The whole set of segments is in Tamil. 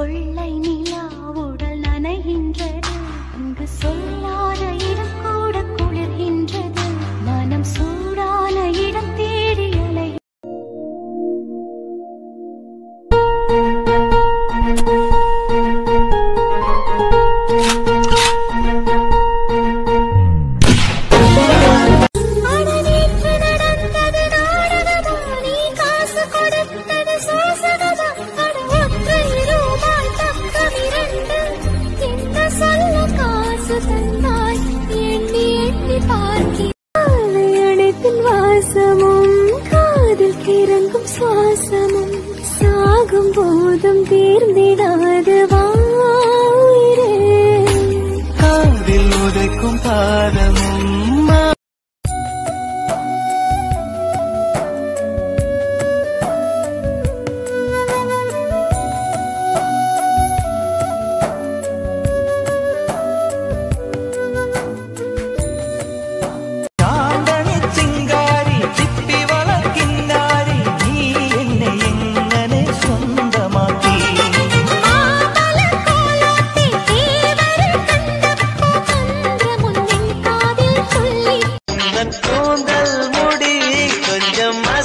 கொள்ளை நிலாவுடல் நனைகின்றது அங்கு சொல்லாத இடம் கூட குளிர்கின்றது. மனம் சூடான இடம் தேடி அலை தந்தாய்? எண்ணி எண்ணி பார்க்கிறேன். வாசமும் காதில் கிறங்கும் சுவாசமும் சாகும் போதும் தீர்ந்திடாது காதில் உதைக்கும் பாதமும்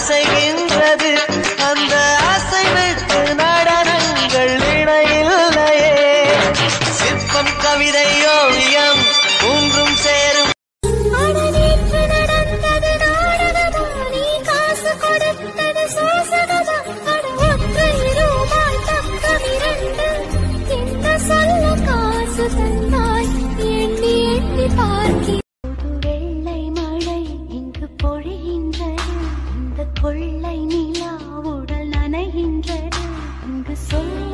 அசைகின்றது. அந்த அசைவுக்கு நடனங்கள் இணையில்லையே. சிற்பம் கவிதை ஓவியம் ஒன்றும் சேரும். சொல்ல காசு தந்தாய்? எண்ணி எண்ணி பார்க்க கொள்ளை நிலா உடல் நனைகின்றது அங்கு சொல்